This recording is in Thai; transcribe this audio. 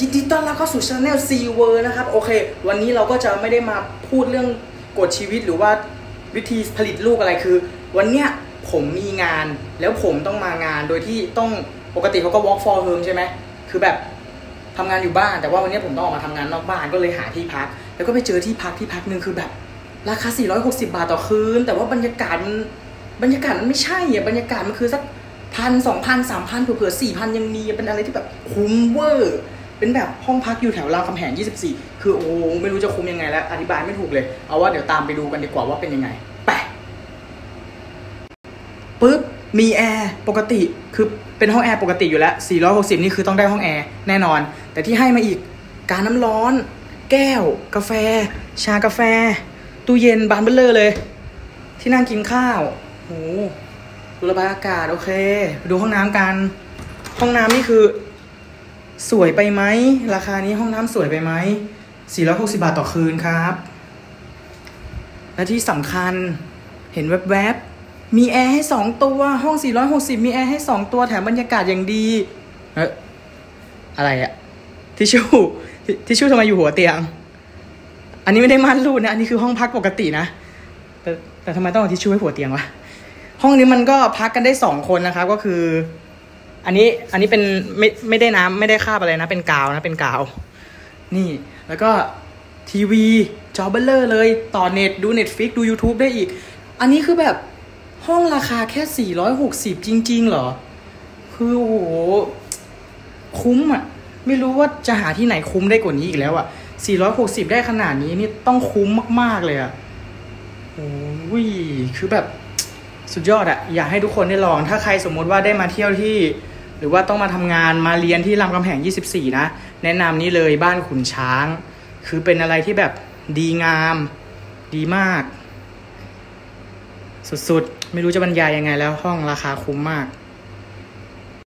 ยินดีต้อนรับเข้าสู่ช anel ซีเวอร์นะครับ โอเค วันนี้เราก็จะไม่ได้มาพูดเรื่องกฎชีวิตหรือว่าวิธีผลิตลูกอะไรคือ วันเนี้ยผมมีงานแล้วผมต้องมางานโดยที่ต้องปกติเขาก็ work from home ใช่ไหมคือแบบทำงานอยู่บ้าน แต่ว่าวันนี้ผมต้องออกมาทำงานนอกบ้านก็เลยหาที่พัก แล้วก็ไปเจอที่พักที่พักหนึ่งคือแบบ ราคา 460 บาทต่อคืน แต่ว่าบรรยากาศมันบรรยากาศมันไม่ใช่อะบรรยากาศมันคือสักพันสองพันสามพันเผื่อสี่พันยังมีเป็นอะไรที่แบบคุ้มเวอร์ เป็นแบบห้องพักอยู่แถวรามคำแหง 24 คือโอ้ไม่รู้จะคุ้มยังไงแล้ว อธิบายไม่ถูกเลย เอาว่าเดี๋ยวตามไปดูกันดีกว่าว่าเป็นยังไงไปะปุ๊บ มีแอร์ปกติคือเป็นห้องแอร์ปกติอยู่แล้ว 460 นี่คือต้องได้ห้องแอร์แน่นอน แต่ที่ให้มาอีกกาน้ำร้อน แก้ว กาแฟ ชากาแฟ ตู้เย็นบานเบลเลอร์เลย ที่นั่งกินข้าวโหดูระบายอากาศโอเค ไปดูห้องน้ำกัน ห้องน้ำนี่คือ สวยไปไหม ราคานี้ห้องน้ำสวยไปไหม 460 บาทต่อคืนครับ และที่สำคัญเห็นแวบๆ มีแอร์ให้สองตัว ห้อง 460 มีแอร์ให้สองตัวแถมบรรยากาศอย่างดี เอะอะไรอะทิชชู่ทิทิชชู่ทำไมอยู่หัวเตียง อันนี้ไม่ได้ม่านรูดนะ อันนี้คือห้องพักปกตินะ แต่แต่ทำไมต้องเอาทิชชู่ให้หัวเตียงวะ ห้องนี้มันก็พักกันได้สองคนนะครับ ก็คือ อันนี้อันนี้เป็นไม่ไม่ได้น้ำไม่ได้คาบอะไรนะ เป็นกาวนะเป็นกาว นี่แล้วก็ทีวีจอเบลเลอร์เลย ต่อเน็ตดู Netflix ดู YouTube ได้อีก อันนี้คือแบบห้องราคาแค่ 460 จริง ๆ เหรอ คือโอ้โห คุ้มอะ ไม่รู้ว่าจะหาที่ไหนคุ้มได้กว่านี้อีกแล้วอะ 460 ได้ขนาดนี้นี่ต้องคุ้มมาก ๆ เลยอะโอ้ยคือแบบสุดยอดอะอยากให้ทุกคนได้ลอง ถ้าใครสมมติว่าได้มาเที่ยวที่ หรือว่าต้องมาทำงานมาเรียนที่รามคำแหง 24 นะ แนะนำนี้เลยบ้านขุนช้าง คือเป็นอะไรที่แบบดีงาม ดีมาก สุดๆ ไม่รู้จะบรรยายยังไงแล้วห้องราคาคุ้มมาก